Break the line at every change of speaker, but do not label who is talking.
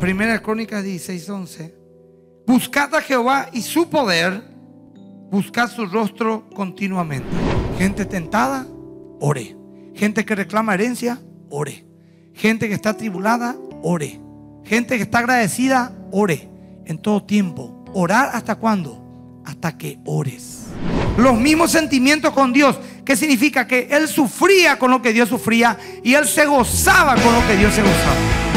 Primera Crónica 16, 11. Buscad a Jehová y su poder, buscad su rostro continuamente. Gente tentada, ore. Gente que reclama herencia, ore. Gente que está tribulada, ore. Gente que está agradecida, ore. En todo tiempo. ¿Orar hasta cuándo? Hasta que ores. Los mismos sentimientos con Dios. ¿Qué significa? Que Él sufría con lo que Dios sufría y Él se gozaba con lo que Dios se gozaba.